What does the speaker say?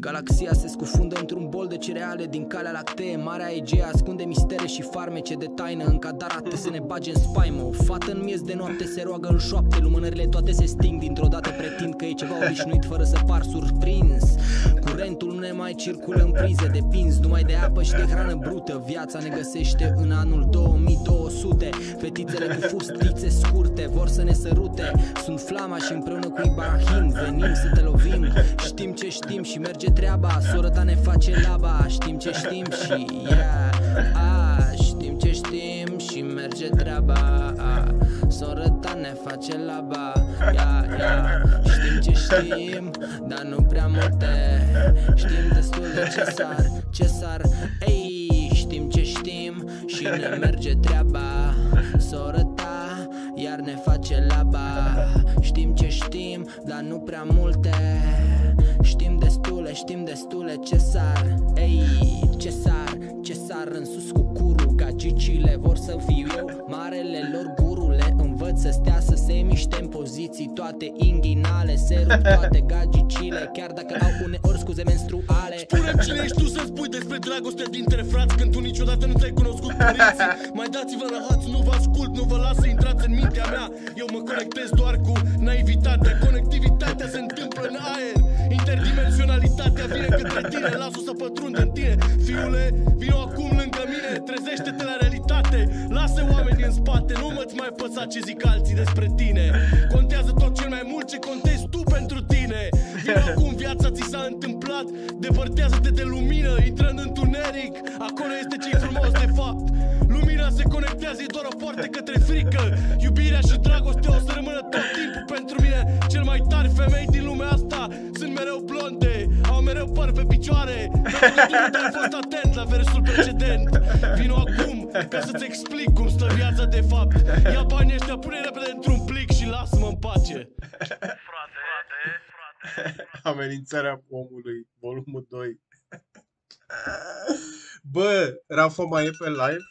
Galaxia se scufundă într-un bol de cereale din calea lactee. Marea Egea ascunde mistere și farmece de taină. În cadarate se ne bage în spaimă. O fată în miez de noapte se roagă în șoapte. Lumânările toate se sting dintr-o dată. Pretind că e ceva obișnuit fără să par surprins. Curentul nu ne mai circulă în prize de pins. Numai de apă și de hrană brută. Viața ne găsește în anul 2200 Fetițele cu fustițe scurte vor să ne sărute. Sunt flama și împreună cu Ibrahim Venim să te lovim. Știm ce știm și merge treaba. Sora ta ne face laba. Știm ce știm și yeah ah, Știm ce știm și merge treaba. Ah, Sora ta ne face laba. Yeah, yeah. Știm ce știm, dar nu prea multe. Știm destul de ce sar, ce sar. Ei, știm ce știm și ne merge treaba. Sora ta iar ne face laba. Știm ce știm, dar nu prea multe. Știm destule, știm destule ce sar. Ei, ce sar, ce sar în sus cu curu Gagicile vor să fiu eu, marele lor gurule Învăț să stea poziții Toate inghinale, se rup toate gagicile Chiar dacă au uneori scuze menstruale. Spune cine ești tu să spui despre dragostea dintre frați Când tu niciodată nu ți-ai cunoscut părinții. Mai dați-vă rahați, nu vă ascult, nu vă las să intrați în mintea mea. Eu mă conectez doar cu naivitatea Conectivitatea se întâmplă în aer. Interdimensionalitatea vine către tine Lasă să pătrundă în tine. Fiule, vino acum lângă mine Trezește-te la realitate. Lasă oamenii în spate Nu mă-ți mai păsa ce zic alții despre tine viața ți s-a întâmplat Depărtează-te de lumină Intră în întuneric. Acolo este ce frumos de fapt. Lumina se conectează, e doar o poartă către frică. Iubirea și dragostea o să rămână tot timpul pentru mine. Cel mai tari femei din lumea asta Sunt mereu blonde, au mereu păr pe picioare. Pentru că tu nu ai fost atent la versul precedent. Vino acum ca să-ți explic cum stă viața de fapt. Ia banii ăștia, pune repede într-un plic și lasă-mă în pace. Frate, frate, frate Amenințarea omului, volumul 2. Bă, Rafa mai e pe live?